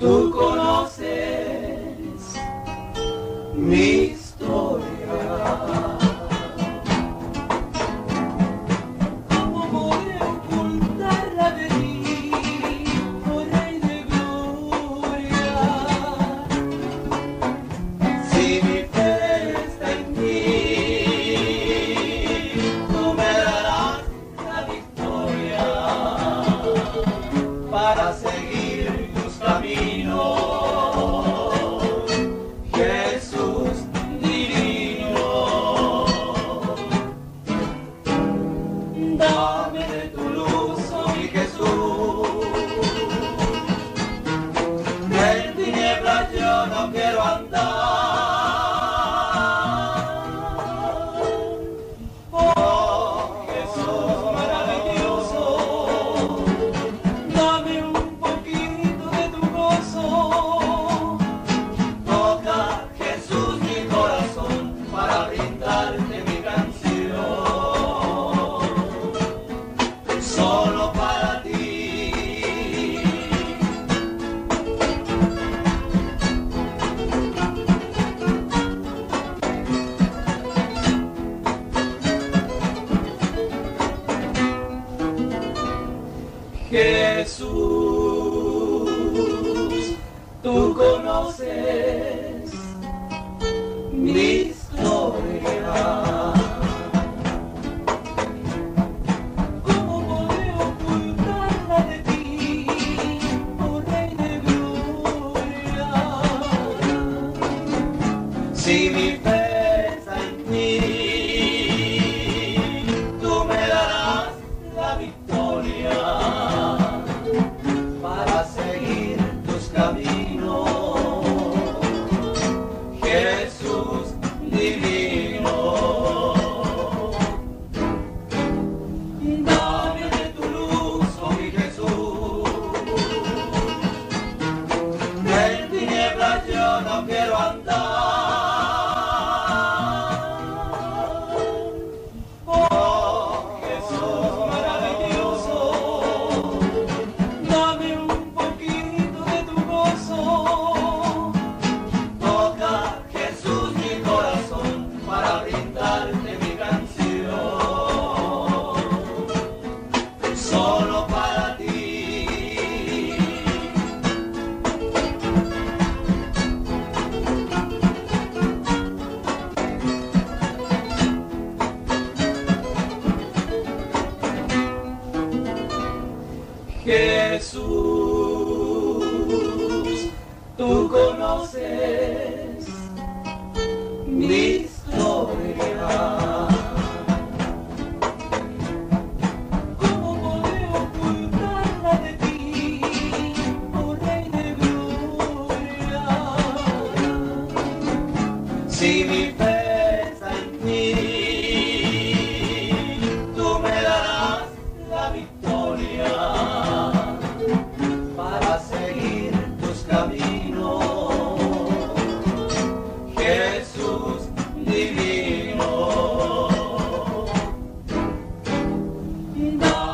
tu no quiero andar. Jesús, tú conoces mi historia. ¿Cómo podré ocultarla de ti, oh Rey de Gloria? Si mi fe Jesús, tú conoces mi historia. ¿Cómo podré ocultarla de ti, oh Rey de Gloria? Si mi No.